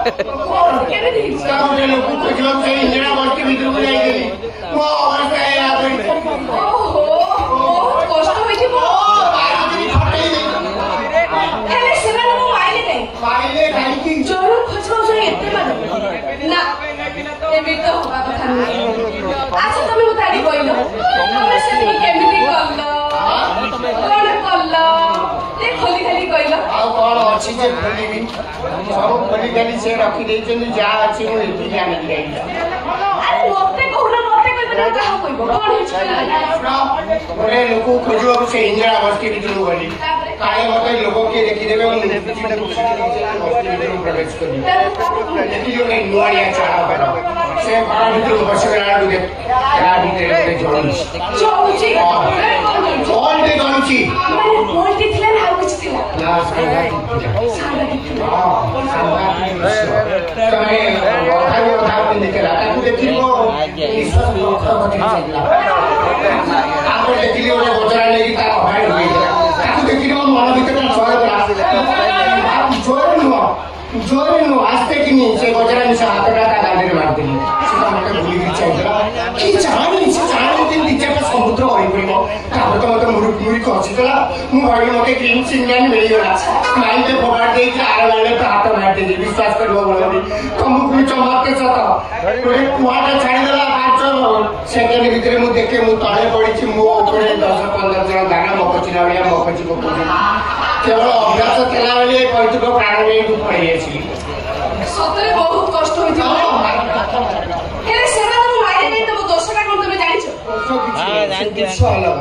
আচ্ছা তুমি কোথায় কইল তোমরা সেদিন কেমিতি করলো কোন করলো খালি খালি কইল ଆଉ କଣ ଅଛି ଯେ ଭୁଲିବି ସବୁ ପଲିଟିକାଲି ସେ ରଖିଦେଇଛନ୍ତି ଯାହା ଅଛି ମୁଁ ଏଠି ଜାଣିକି ଯାଇଛି ଗୋଟେ ଲୋକକୁ ଖୋଜିବାକୁ ସେ ଇନ୍ଦିରା ବସ୍ତି ଭିତରକୁ ଗଲି କାଳେ ମୋତେ ଲୋକ କିଏ ଦେଖିଦେବେ ମୁଁ ବସ୍ତି ଭିତରକୁ ପ୍ରବେଶ କଲି ଏଠି ଜଣେ ନୂଆଳିଆ ଚାଳ se para dentro do baixo grado de grado de Jones. Jones. All the Jones. মানে বল দিছিলেন আর কিছু ছিল না সাদা সাদা সাদা মানে কথা কথা বলতে জয় আসলে জয় নয় নি সে বজরা নিছে হাতটা अब त म त मुरुक मुरुक खसी त म भरि मके क्रीम सिंगन मिल्यो ना माइन पे फोगाड दे कि आरे वाले त हात मार दे विश्वास करबो बोलबी तमु कुन चमक के सत गोटे कुहाटा छाडी देला पाँच सेकेन्ड भितरे मु देखे मु तळे पडिछि मु ओथोडे 10 15 जन दाना मकचिना भलिया मकचि पकोछि কেবল অভ্যাস ଥିଲା ବୋଲି ପୈତୃକ ପ୍ରାଣ ନେଇ ପଳେଇ ଆସିଲି ସତରେ ବହୁତ କଷ୍ଟ ହୋଇଥିଲା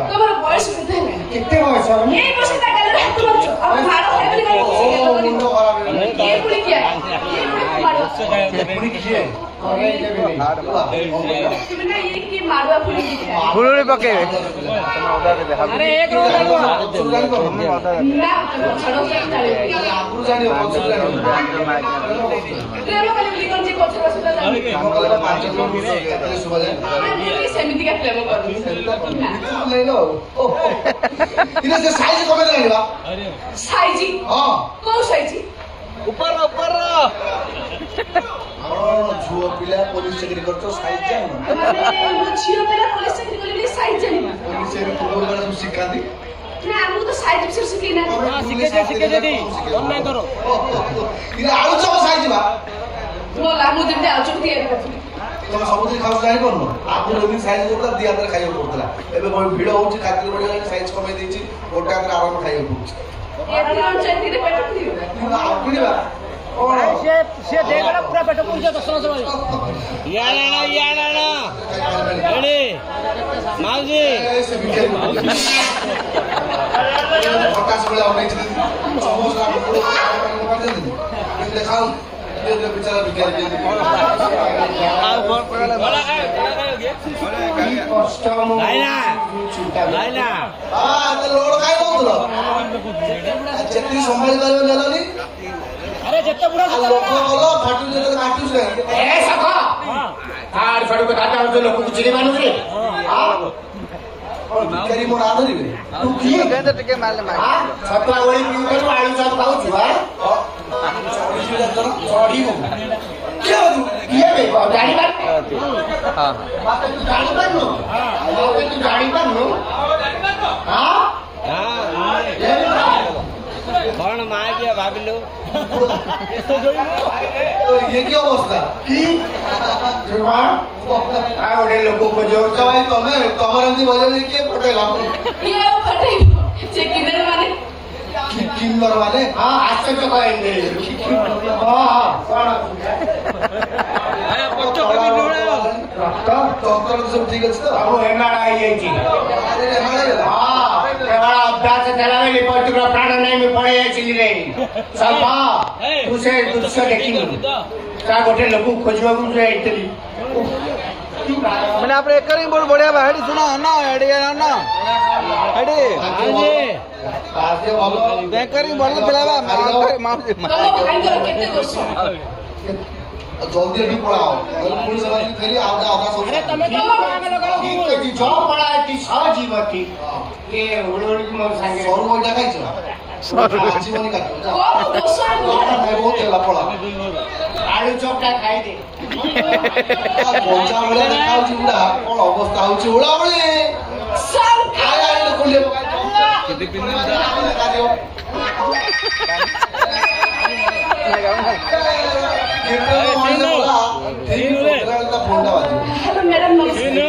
তোমার বয়স কেতে হলো কেতে বয়স আমি এই বসে থাকলে রাখতে পারছো আমার ভালো ফ্যামিলি করে বসে গেল মানে কি বলি কি गुलूरी पके ସାଇଜି କମେଇ ଦେଲାଣି ବା ସାଇଜି ହଁ କୋଉ ସାଇଜି ଉପର ଉପର ଝୁଅ ପିଲା ପୋଲିସ ଚାକିରି କରିଛ ସାଇଜ ଜାଣିନ ଝିଅ ପିଲା ପୋଲିସ ଚାକିରି ଶିଖାନ୍ତି ନା ତ ସାଇଜ ବିଷୟରେ ଶିଖେଇ ନା ଶିଖେଇ ଦେ ମୁଁ ଯେମିତି ଆଳୁ ଚପ ତିଆରି ସବୁଦିନ ଖାଉଛ ଜାଣିପାରୁନ ଆଗରୁ ଏମିତି ସାଇଜ କରୁଥିଲା ଦି ହାତରେ ଖାଇବାକୁ ପଡୁଥିଲା ଏବେ ଭିଡ ହଉଛି ଖାଦ୍ୟ ବଢିଗଲାଣି କମେଇ ଦେଇଛି ଗୋଟେ ହାତରେ ଆରାମ ଖାଇବାକୁ ପଡୁଛି ଆପଣ ଚାକିରି ପାଠ କିଣିବା বিচরা বিজ্ঞানী কষ্ট ଚିନ୍ତା ଲୋଡ଼ ଖାଇବ ଯେତିକି ସମ୍ଭାଳି ପାରିବ ନେଲନି अरे जब तक बुढ़ा लोगों बोलो फाटू ने तो काटू से ऐसा था हाँ। तार हाँ, फाटू का काटा और लोगों को चिने मानो रे और करी मोर आदर रे तू की गंदे टके मारले मार हाँ। छतरा वही पीऊ कर आलू साथ खाओ छुआ सॉरी मु क्या ये बे गाड़ी मार हां हां बात गाड़ी मार लो এ কি অবস্থা কি આ વડે લોકો બજાવ જવાય તમે તમારા થી બજાવ કે પટેલ આપણે જે કિન્નર માને કિન્નર માને હા આશે તો કઈ નહીં હા હા કોણ તંત્ર સબ ઠીક છે તો હું એના આવી જાય છે વાળા અભ્યાસ ચલાવેલી પણ તું પ્રાણ નહીં પડે એ ચીલી રહી સભા તું છે તું છે દેખી તા ગોટે લઘુ ખોજવાનું છે એટલી મને આપણે એક કરીને બોલ બોડ્યા ભાઈ હેડી સુના ના હેડી ના હેડી હાજી બે કરીને બોલ પેલાવા મારે મારે જલ્દી અઢી પડાવો પૂરી સવારી કરી આવતા આવતા તમે તો ती सजीवाती ये उळवळीची मला सांगितलं सर्व गोटा खायचं बहुत केला फळा ଆଳୁ ଚକଟା ଖାଇଦେ ଭଜା ଭଳିଆ ଦେଖାହଉଛି ବୁଢା କଣ ଅବସ୍ଥା ହଉଛି ଓଳାଓଳି ଖୋଲିବ ଫୋନଟା ବାଜିବ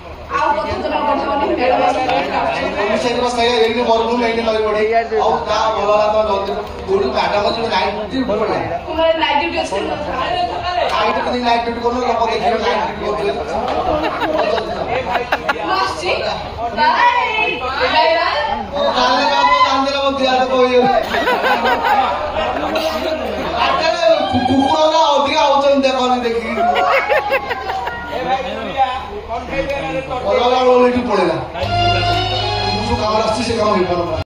విషయానికి వస్తాయి ఎన్ని వరకు ఎన్ని మరి పడి అవునా బలాలతో గుడి కట్టవచ్చు నైట్ డ్యూటీ పడాలి night duty night night duty కొను లేకపోతే నైట్ డ్యూటీ కొను কুকুর অধিক আওজন দেখি কলা একটু পড়ে না কিছু খাবার আসছে সে না